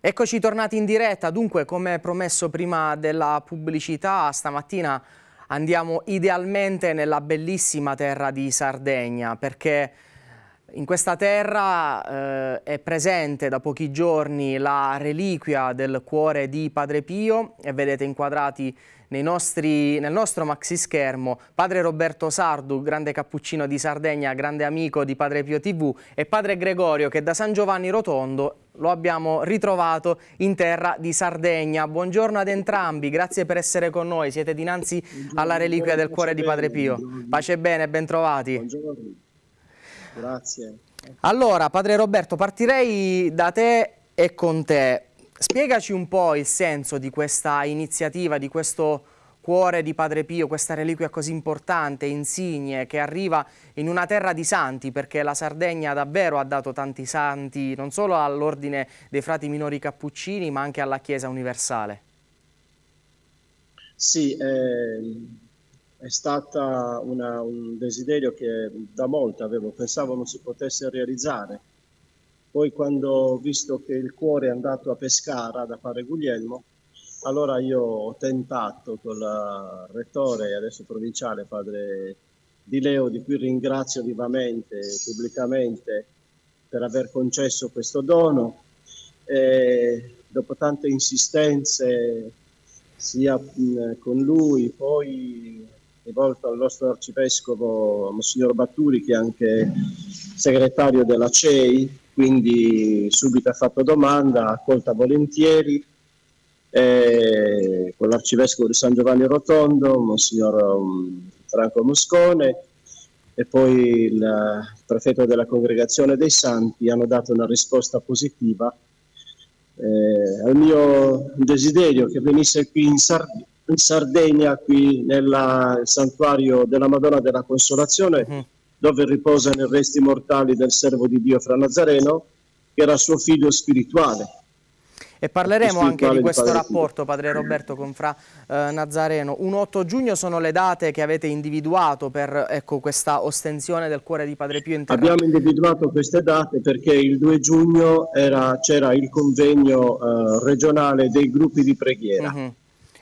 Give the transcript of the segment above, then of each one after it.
Eccoci tornati in diretta, dunque come promesso prima della pubblicità stamattina andiamo idealmente nella bellissima terra di Sardegna perché in questa terra eh, è presente da pochi giorni la reliquia del cuore di Padre Pio e vedete inquadrati nostri, nel nostro maxi schermo padre Roberto Sardu, grande cappuccino di Sardegna, grande amico di Padre Pio TV e padre Gregorio che da San Giovanni Rotondo lo abbiamo ritrovato in terra di Sardegna. Buongiorno ad entrambi, grazie per essere con noi, siete dinanzi buongiorno, alla reliquia del cuore di Padre Pio. Pace e bene, bentrovati. Buongiorno. Grazie. Allora, padre Roberto, partirei da te e con te. Spiegaci un po' il senso di questa iniziativa, di questo cuore di Padre Pio, questa reliquia così importante, insigne, che arriva in una terra di santi, perché la Sardegna davvero ha dato tanti santi, non solo all'ordine dei frati minori cappuccini, ma anche alla Chiesa universale. Sì, eh, è stato un desiderio che da molto avevo, pensavo non si potesse realizzare poi quando ho visto che il cuore è andato a Pescara da fare Guglielmo, allora io ho tentato con il rettore, adesso provinciale, padre Di Leo, di cui ringrazio vivamente, pubblicamente, per aver concesso questo dono. E dopo tante insistenze, sia con lui, poi rivolto al nostro arcivescovo Monsignor Batturi, che è anche segretario della CEI, quindi subito ha fatto domanda, accolta volentieri, eh, con l'arcivescovo di San Giovanni Rotondo, Monsignor um, Franco Moscone e poi il prefetto della Congregazione dei Santi hanno dato una risposta positiva eh, al mio desiderio che venisse qui in, Sard in Sardegna, qui nel santuario della Madonna della Consolazione. Mm dove riposa nei resti mortali del servo di Dio Fra Nazareno, che era suo figlio spirituale. E parleremo anche di questo di rapporto, Padre Roberto, con Fra eh, Nazareno. 1-8 giugno sono le date che avete individuato per ecco, questa ostensione del cuore di Padre Pio in terra. Abbiamo individuato queste date perché il 2 giugno c'era il convegno eh, regionale dei gruppi di preghiera. Mm -hmm.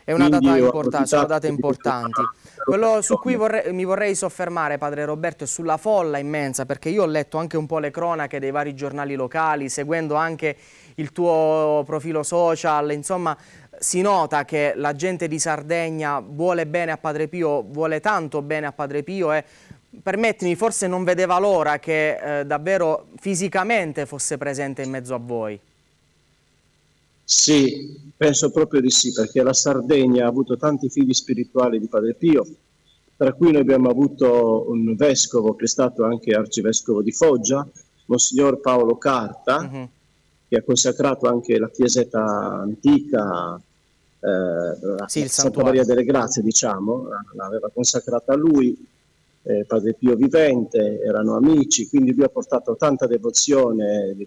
È una data importante, sono date importanti. Quello su cui vorrei, mi vorrei soffermare, padre Roberto, è sulla folla immensa, perché io ho letto anche un po' le cronache dei vari giornali locali, seguendo anche il tuo profilo social, insomma si nota che la gente di Sardegna vuole bene a Padre Pio, vuole tanto bene a Padre Pio e permettimi, forse non vedeva l'ora che eh, davvero fisicamente fosse presente in mezzo a voi. Sì, penso proprio di sì, perché la Sardegna ha avuto tanti figli spirituali di Padre Pio, tra cui noi abbiamo avuto un vescovo che è stato anche arcivescovo di Foggia, Monsignor Paolo Carta, uh mhm. -huh. che ha consacrato anche la chiesetta antica, eh, sì, Santa Maria delle Grazie, diciamo, l'aveva consacrata a lui, eh, Padre Pio vivente, erano amici, quindi lui ha portato tanta devozione di,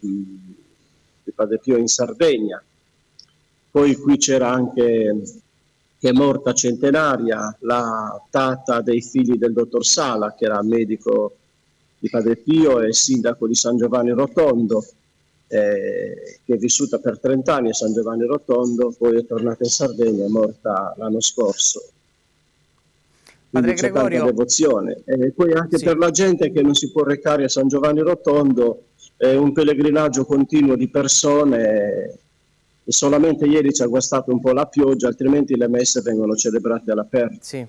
di Padre Pio in Sardegna poi qui c'era anche, che è morta centenaria, la tata dei figli del dottor Sala, che era medico di Padre Pio e sindaco di San Giovanni Rotondo, eh, che è vissuta per 30 anni a San Giovanni Rotondo, poi è tornata in Sardegna, è morta l'anno scorso. Padre Quindi Gregorio. devozione. E poi anche sì. per la gente che non si può recare a San Giovanni Rotondo, è un pellegrinaggio continuo di persone e solamente ieri ci ha guastato un po' la pioggia, altrimenti le messe vengono celebrate all'aperto. Sì.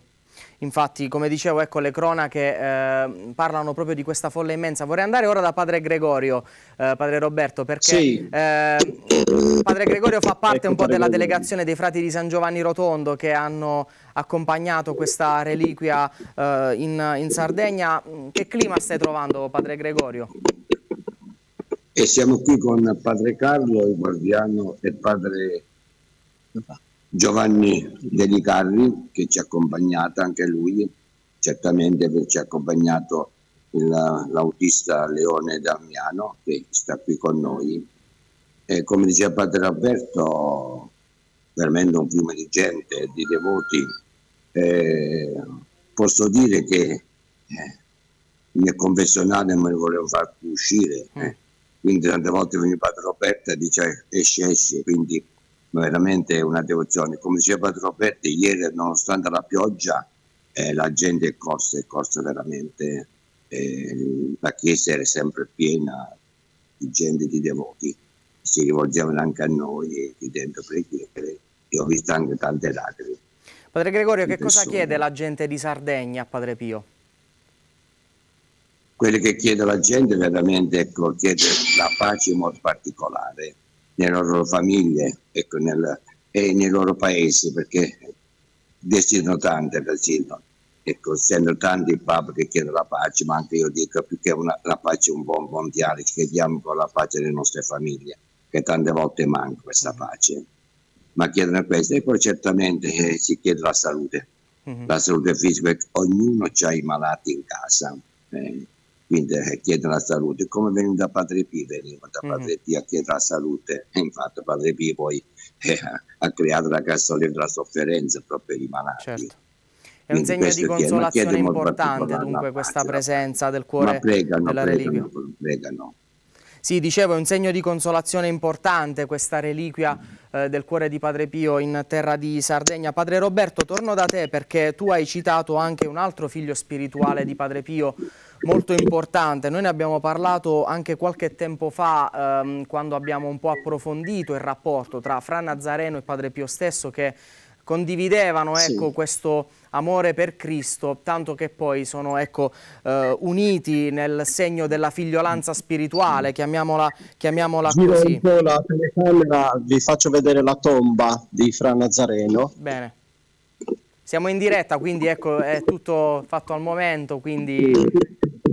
Infatti, come dicevo, ecco, le cronache eh, parlano proprio di questa folla immensa. Vorrei andare ora da Padre Gregorio, eh, Padre Roberto, perché sì. eh, Padre Gregorio fa parte ecco, un po' della Gregorio. delegazione dei frati di San Giovanni Rotondo che hanno accompagnato questa reliquia eh, in, in Sardegna. Che clima stai trovando, Padre Gregorio? E siamo qui con padre Carlo, il guardiano, e padre Giovanni Delicarri che ci ha accompagnato, anche lui, certamente ci ha accompagnato l'autista Leone Damiano che sta qui con noi. E come diceva padre Alberto, veramente un fiume di gente, di devoti. Eh, posso dire che eh, mio confessionale me ne volevo far uscire. Eh quindi tante volte viene Padre Roberto e dice esci, esci, quindi veramente è una devozione. Come diceva Padre Roberto, ieri nonostante la pioggia eh, la gente è corsa, è corsa veramente, eh, la chiesa era sempre piena di gente, di devoti, si rivolgevano anche a noi chiedendo preghiere e ho visto anche tante lacrime. Padre Gregorio, che cosa chiede la gente di Sardegna a Padre Pio? Quello che chiede la gente veramente ecco, chiede la pace in modo particolare nelle loro famiglie ecco, nel, e nei loro paesi perché desiderano tanto desiderano. Ecco, essendo tanti il Papa che chiede la pace, ma anche io dico più che una, la pace un buon mondiale, ci chiediamo con la pace delle nostre famiglie, che tante volte manca questa pace. Ma chiedono questo e poi certamente eh, si chiede la salute, mm-hmm. la salute fisica, ognuno ha i malati in casa. Eh, quindi eh, chiedono la salute, come veniva da Padre Pio, veniva da Padre mm-hmm. Pio a chiedere la salute, e infatti Padre Pio poi eh, ha creato la cassola della sofferenza proprio per i malati. Certo. È un segno di consolazione importante dunque questa presenza del cuore pregano, della pregano, reliquia. Pregano. Sì, dicevo, è un segno di consolazione importante questa reliquia eh, del cuore di Padre Pio in terra di Sardegna. Padre Roberto, torno da te perché tu hai citato anche un altro figlio spirituale di Padre Pio molto importante. Noi ne abbiamo parlato anche qualche tempo fa ehm, quando abbiamo un po' approfondito il rapporto tra Fra Nazareno e Padre Pio stesso che condividevano ecco, sì. questo amore per Cristo, tanto che poi sono ecco, eh, uniti nel segno della figliolanza spirituale, chiamiamola, chiamiamola Giro così. un po' la telecamera, vi faccio vedere la tomba di Fra Nazareno. Bene. Siamo in diretta, quindi ecco, è tutto fatto al momento, quindi...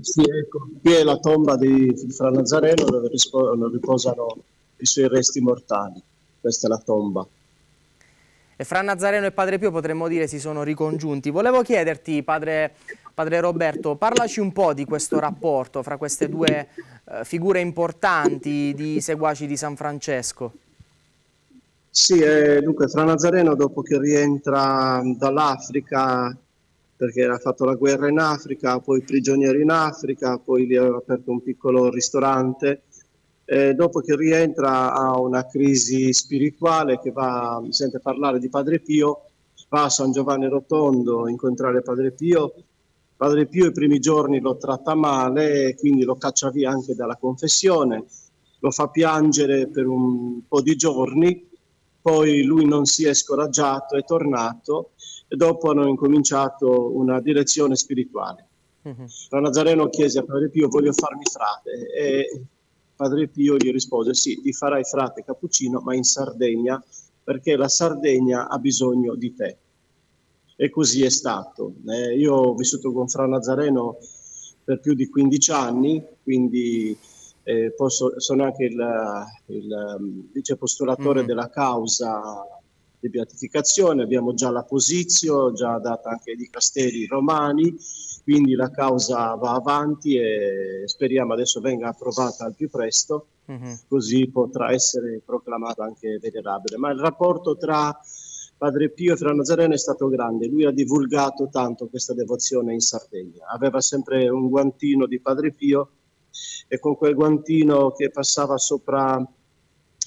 Sì, ecco, qui è la tomba di Fra Nazareno dove riposano i suoi resti mortali. Questa è la tomba e fra Nazareno e Padre Pio potremmo dire si sono ricongiunti. Volevo chiederti, padre, padre Roberto, parlaci un po' di questo rapporto fra queste due eh, figure importanti di seguaci di San Francesco. Sì, eh, dunque Fra Nazareno dopo che rientra dall'Africa, perché ha fatto la guerra in Africa, poi prigioniero in Africa, poi lì aveva aperto un piccolo ristorante, eh, dopo che rientra ha una crisi spirituale che va, sente parlare di Padre Pio, va a San Giovanni Rotondo a incontrare Padre Pio. Padre Pio i primi giorni lo tratta male, quindi lo caccia via anche dalla confessione, lo fa piangere per un po' di giorni, poi lui non si è scoraggiato, è tornato e dopo hanno incominciato una direzione spirituale. Uh-huh. Nazareno chiese a Padre Pio, voglio farmi frate e Padre Pio gli rispose sì, ti farai frate cappuccino, ma in Sardegna, perché la Sardegna ha bisogno di te. E così è stato. Eh, io ho vissuto con Fra Nazareno per più di 15 anni, quindi eh, posso, sono anche il, il um, vicepostulatore mm-hmm. della causa di beatificazione, abbiamo già la posizione, già data anche di Castelli romani, quindi la causa va avanti e speriamo adesso venga approvata al più presto, uh-huh. così potrà essere proclamato anche venerabile. Ma il rapporto tra Padre Pio e Fra Nazareno è stato grande, lui ha divulgato tanto questa devozione in Sardegna, aveva sempre un guantino di Padre Pio e con quel guantino che passava sopra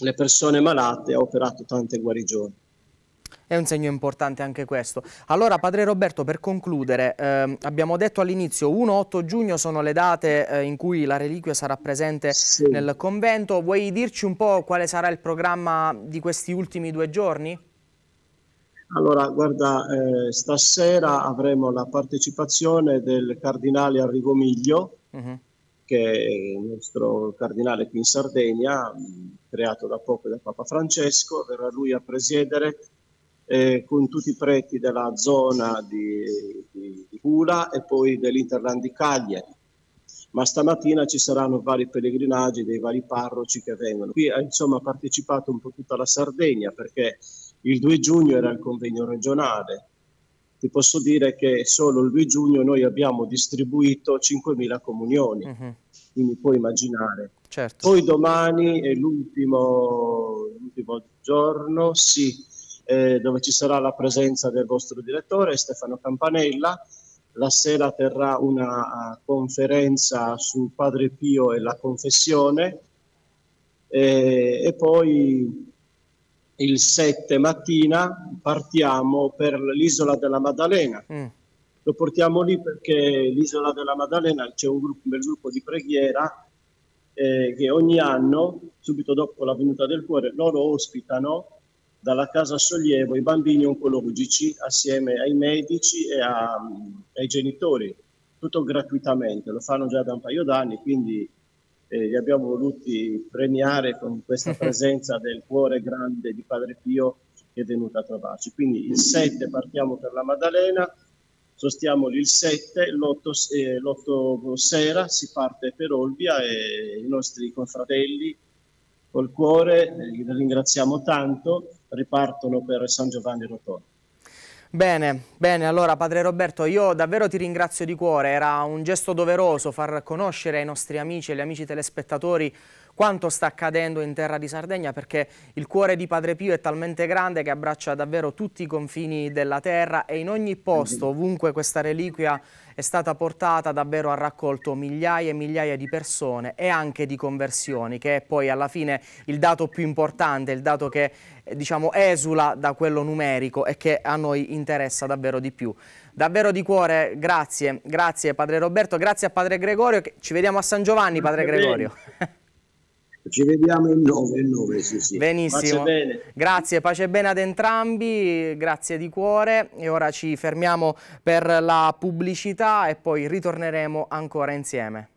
le persone malate ha operato tante guarigioni. È un segno importante anche questo. Allora, Padre Roberto, per concludere, eh, abbiamo detto all'inizio 1-8 giugno sono le date eh, in cui la reliquia sarà presente sì. nel convento. Vuoi dirci un po' quale sarà il programma di questi ultimi due giorni? Allora, guarda, eh, stasera avremo la partecipazione del cardinale Arrigo Miglio, uh-huh. che è il nostro cardinale qui in Sardegna, creato da poco da Papa Francesco, verrà lui a presiedere eh, con tutti i preti della zona di, di, di Pula e poi dell'Interland di Cagliari. Ma stamattina ci saranno vari pellegrinaggi dei vari parroci che vengono. Qui ha insomma partecipato un po' tutta la Sardegna perché il 2 giugno era il convegno regionale. Ti posso dire che solo il 2 giugno noi abbiamo distribuito 5.000 comunioni, uh-huh. quindi puoi immaginare. Certo. Poi domani è l'ultimo, l'ultimo giorno, sì, eh, dove ci sarà la presenza del vostro direttore Stefano Campanella. La sera terrà una uh, conferenza su Padre Pio e la confessione e, e poi il 7 mattina partiamo per l'isola della Maddalena. Mm. Lo portiamo lì perché l'isola della Maddalena c'è un, gruppo, un bel gruppo di preghiera eh, che ogni anno, subito dopo la venuta del cuore, loro ospitano dalla Casa Sollievo i bambini oncologici assieme ai medici e a, ai genitori, tutto gratuitamente, lo fanno già da un paio d'anni, quindi eh, li abbiamo voluti premiare con questa presenza del cuore grande di Padre Pio che è venuto a trovarci. Quindi il 7 partiamo per la Maddalena, sostiamo lì il 7, l'8, eh, l'8 sera si parte per Olbia e i nostri confratelli col cuore, eh, li ringraziamo tanto, ripartono per San Giovanni Rotondo. Bene, bene, allora padre Roberto io davvero ti ringrazio di cuore, era un gesto doveroso far conoscere ai nostri amici e agli amici telespettatori quanto sta accadendo in terra di Sardegna perché il cuore di Padre Pio è talmente grande che abbraccia davvero tutti i confini della terra e in ogni posto, ovunque questa reliquia è stata portata, davvero ha raccolto migliaia e migliaia di persone e anche di conversioni, che è poi alla fine il dato più importante, il dato che diciamo esula da quello numerico e che a noi interessa davvero di più. Davvero di cuore, grazie, grazie Padre Roberto, grazie a Padre Gregorio, ci vediamo a San Giovanni Padre Gregorio. Ci vediamo il 9, il 9 sì, sì. Benissimo. Pace grazie, pace bene ad entrambi, grazie di cuore e ora ci fermiamo per la pubblicità e poi ritorneremo ancora insieme.